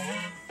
Yeah.